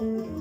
Mm-hmm.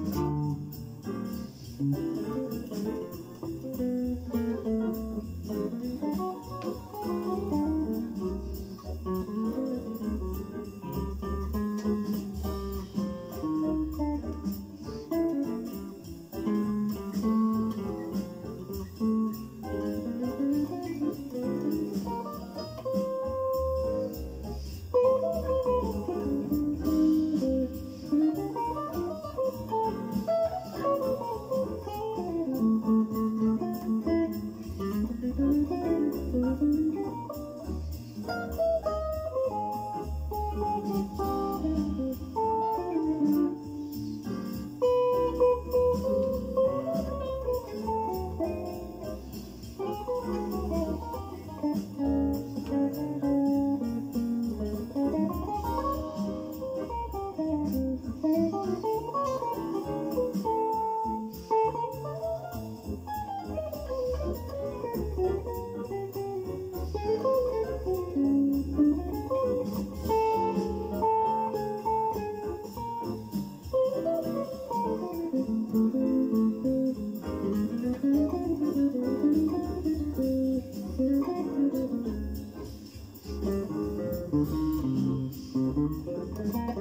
Música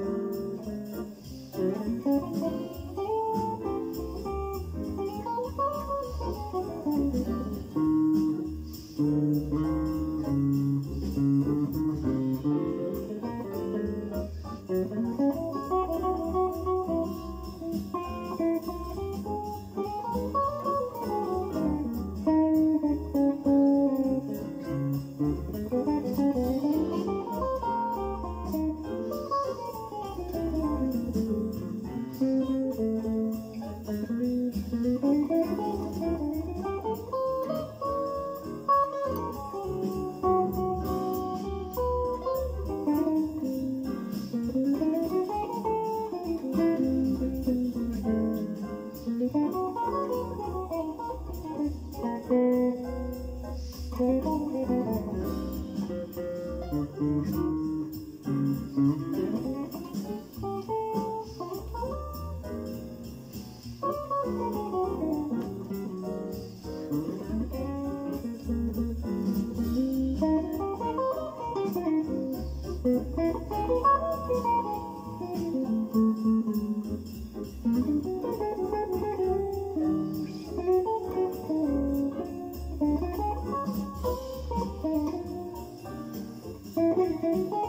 Música Música